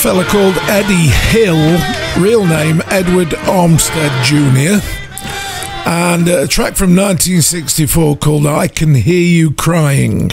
fella called Eddie Hill, real name Edward Armstead Jr., and uh, a track from 1964 called I Can Hear You Crying.